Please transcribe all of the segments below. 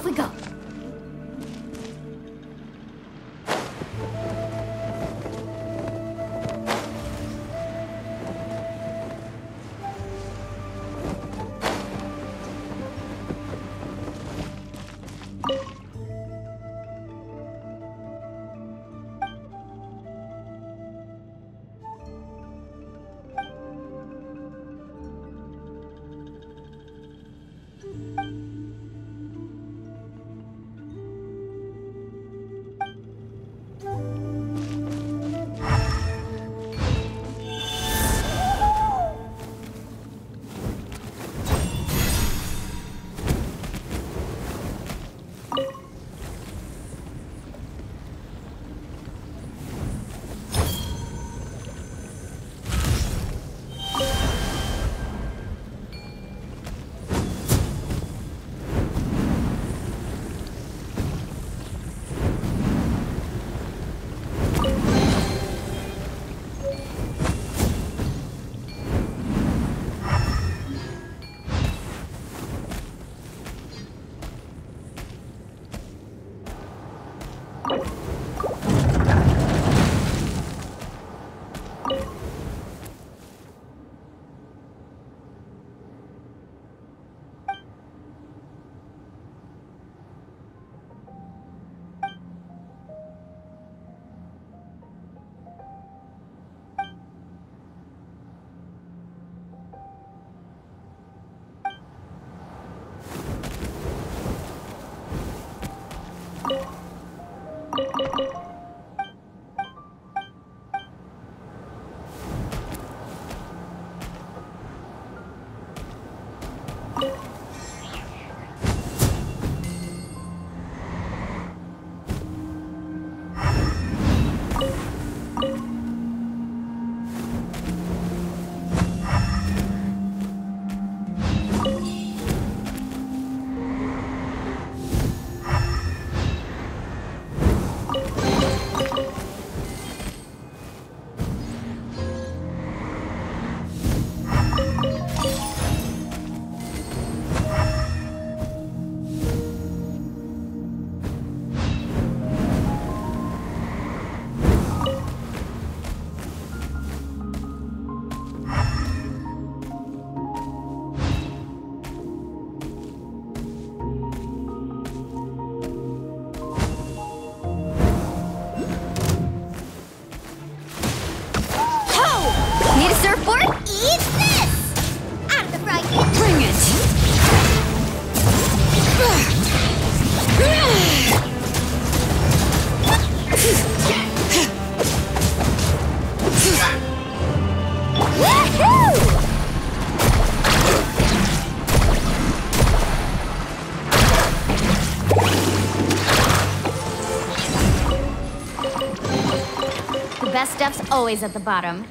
Off we go. Stuff's always at the bottom.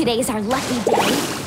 Today's our lucky day.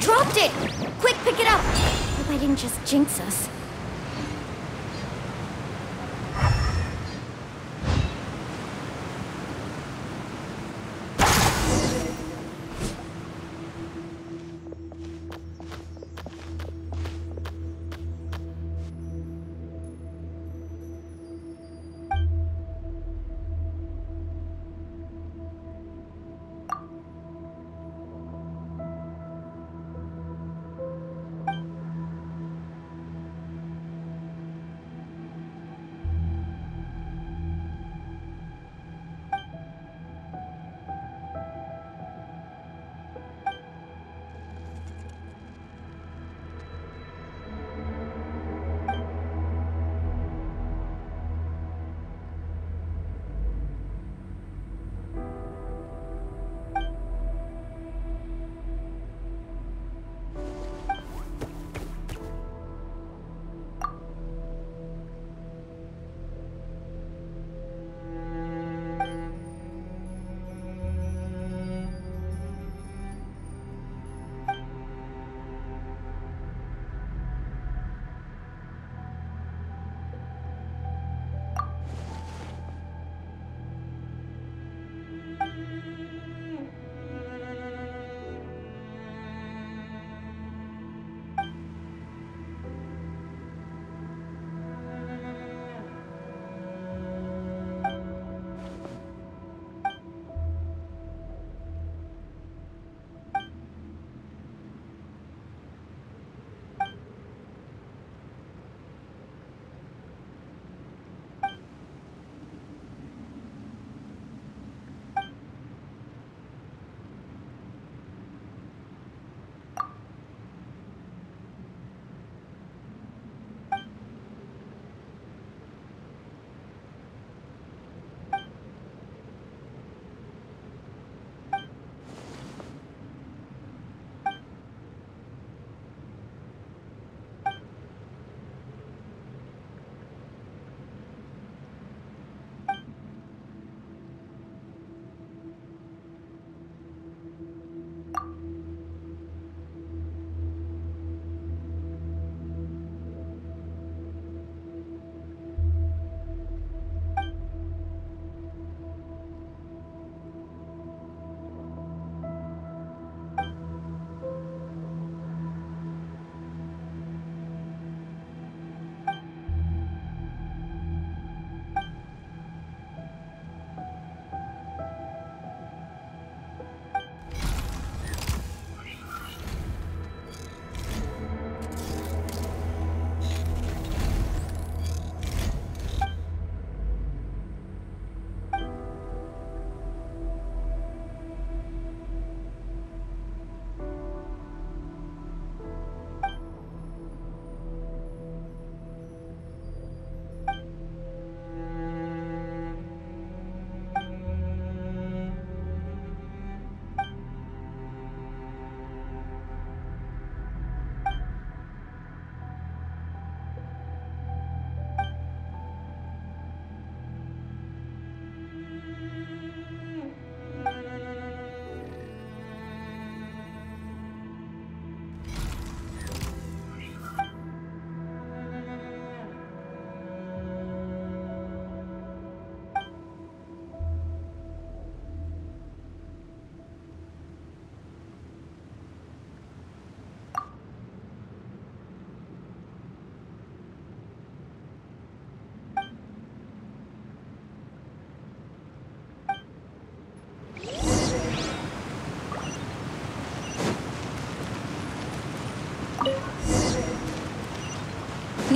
Dropped it! Quick, pick it up! Hope I didn't just jinx us.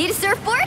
Need a surfboard?